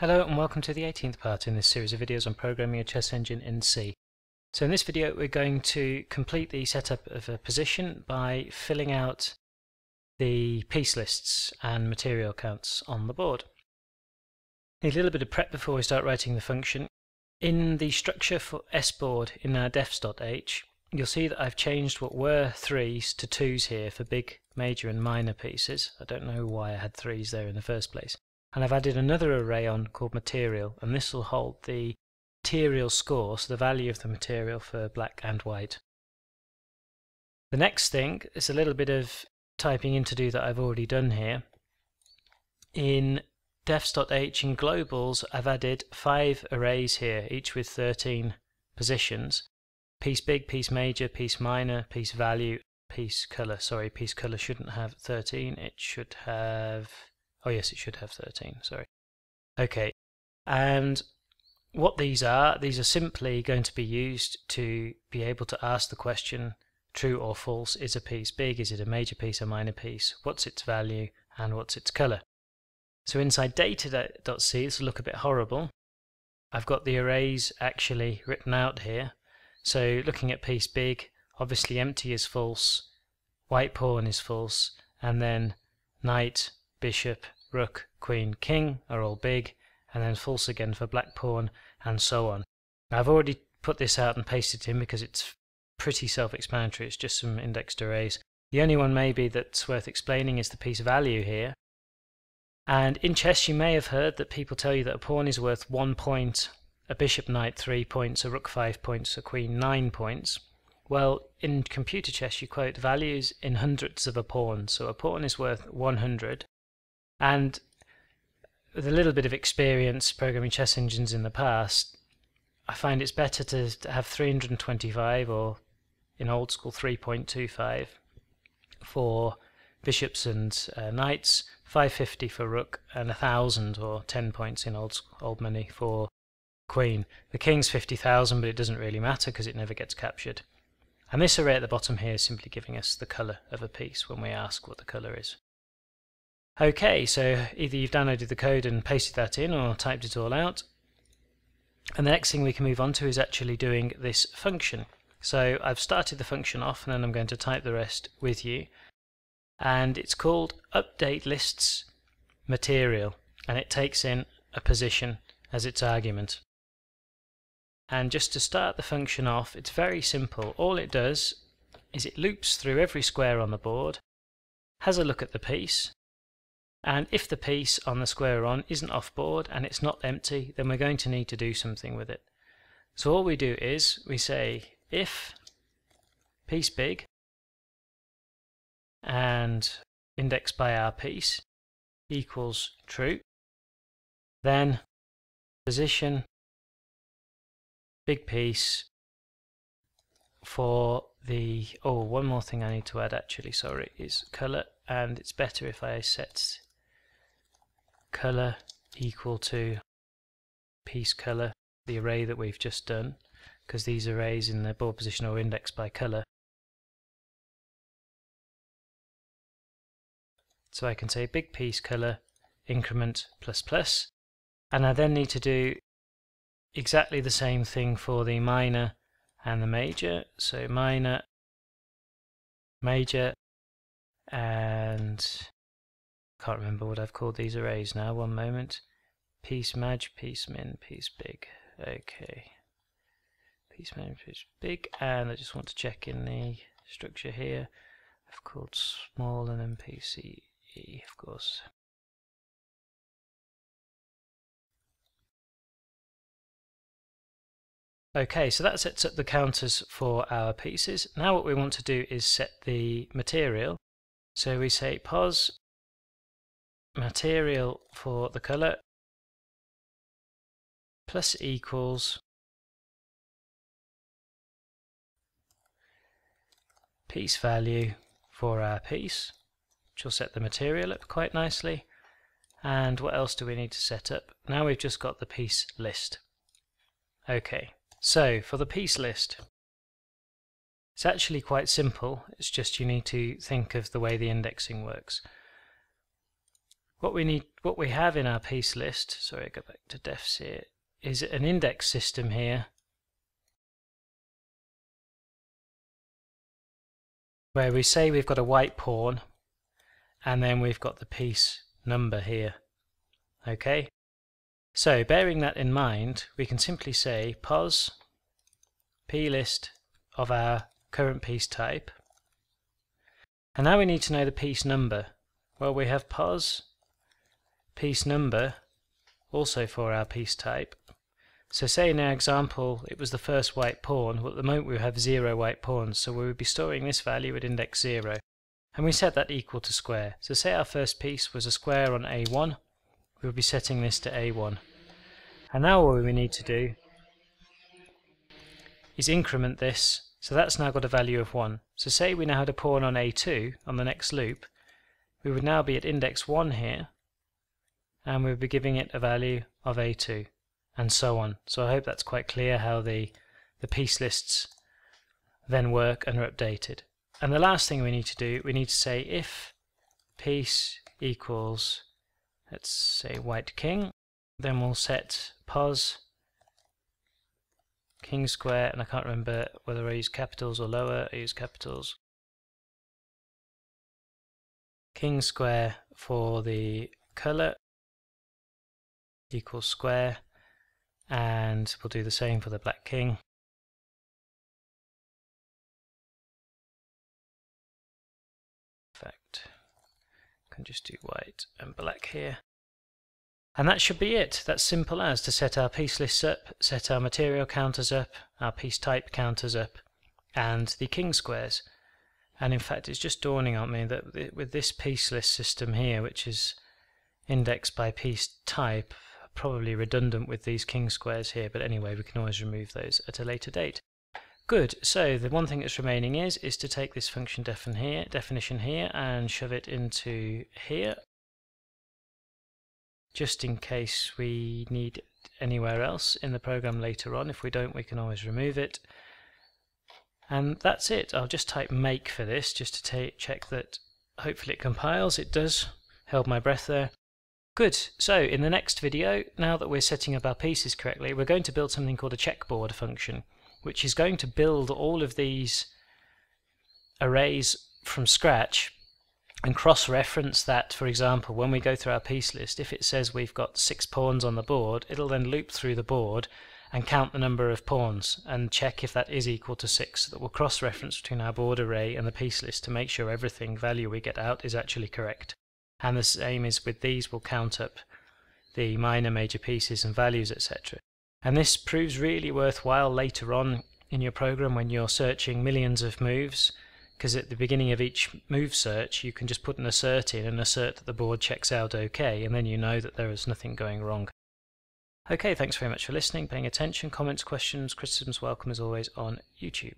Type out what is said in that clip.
Hello and welcome to the 18th part in this series of videos on programming a chess engine in C. So in this video we're going to complete the setup of a position by filling out the piece lists and material counts on the board. Need a little bit of prep before we start writing the function. In the structure for sboard in our defs.h you'll see that I've changed what were threes to twos here for big, major and minor pieces. I don't know why I had threes there in the first place and I've added another array on called material and this will hold the material score, so the value of the material for black and white. The next thing is a little bit of typing in to do that I've already done here. In defs.h in globals I've added five arrays here, each with 13 positions. Piece big, piece major, piece minor, piece value, piece color. Sorry, piece color shouldn't have 13, it should have Oh yes, it should have 13, sorry. Okay, and what these are, these are simply going to be used to be able to ask the question true or false, is a piece big, is it a major piece, a minor piece, what's its value, and what's its colour. So inside data.c, this will look a bit horrible. I've got the arrays actually written out here. So looking at piece big, obviously empty is false, white pawn is false, and then knight, bishop, rook, queen, king are all big, and then false again for black pawn, and so on. I've already put this out and pasted in because it's pretty self-explanatory. It's just some indexed arrays. The only one maybe that's worth explaining is the piece value here. And in chess you may have heard that people tell you that a pawn is worth one point, a bishop knight three points, a rook five points, a queen nine points. Well, in computer chess you quote values in hundredths of a pawn. So a pawn is worth 100 and with a little bit of experience programming chess engines in the past, I find it's better to, have 325 or in old school 3.25 for bishops and uh, knights, 550 for rook, and 1000 or 10 points in old old money for queen. The king's 50,000, but it doesn't really matter because it never gets captured. And this array at the bottom here is simply giving us the colour of a piece when we ask what the colour is. Okay, so either you've downloaded the code and pasted that in or typed it all out. And the next thing we can move on to is actually doing this function. So I've started the function off and then I'm going to type the rest with you. And it's called update lists material and it takes in a position as its argument. And just to start the function off, it's very simple. All it does is it loops through every square on the board, has a look at the piece, and if the piece on the square on isn't off board and it's not empty, then we're going to need to do something with it. So all we do is we say if piece big and index by our piece equals true, then position big piece for the oh one more thing I need to add actually sorry is color and it's better if I set color equal to piece color, the array that we've just done, because these arrays in the board position are indexed by color. So I can say big piece color increment plus plus, and I then need to do exactly the same thing for the minor and the major. So minor, major, and can't remember what I've called these arrays now. One moment. Piece maj, piece min, piece big. Okay. Piece maj, piece big. And I just want to check in the structure here. I've called small and then PCE, of course. Okay, so that sets up the counters for our pieces. Now what we want to do is set the material. So we say pos material for the color plus equals piece value for our piece, which will set the material up quite nicely. And what else do we need to set up? Now we've just got the piece list. Okay, so for the piece list, it's actually quite simple. It's just you need to think of the way the indexing works. What we need, what we have in our piece list, sorry, I go back to defs here, is an index system here where we say we've got a white pawn and then we've got the piece number here. Okay, so bearing that in mind, we can simply say pos plist of our current piece type. And now we need to know the piece number. Well, we have pos piece number also for our piece type. So say in our example it was the first white pawn, well at the moment we have zero white pawns, so we would be storing this value at index 0. And we set that equal to square. So say our first piece was a square on A1, we will be setting this to A1. And now all we need to do is increment this, so that's now got a value of 1. So say we now had a pawn on A2 on the next loop, we would now be at index 1 here, and we'll be giving it a value of A2 and so on. So I hope that's quite clear how the, the piece lists then work and are updated. And the last thing we need to do, we need to say if piece equals, let's say white king, then we'll set pos king square, and I can't remember whether I use capitals or lower, I use capitals. King square for the color equals square and we'll do the same for the black king. In fact, can just do white and black here. And that should be it. That's simple as to set our piece lists up, set our material counters up, our piece type counters up, and the king squares. And in fact, it's just dawning on me that with this piece list system here, which is indexed by piece type, probably redundant with these king squares here, but anyway, we can always remove those at a later date. Good, so the one thing that's remaining is, is to take this function defin here, definition here and shove it into here, just in case we need anywhere else in the program later on. If we don't, we can always remove it. And that's it. I'll just type make for this, just to check that hopefully it compiles. It does. Held my breath there. Good, so in the next video, now that we're setting up our pieces correctly, we're going to build something called a checkboard function, which is going to build all of these arrays from scratch and cross-reference that, for example, when we go through our piece list, if it says we've got six pawns on the board, it'll then loop through the board and count the number of pawns and check if that is equal to 6 so that will cross-reference between our board array and the piece list to make sure everything value we get out is actually correct and the same is with these we'll count up the minor major pieces and values etc and this proves really worthwhile later on in your program when you're searching millions of moves because at the beginning of each move search you can just put an assert in and assert that the board checks out okay and then you know that there is nothing going wrong. Okay thanks very much for listening paying attention comments questions criticisms welcome as always on youtube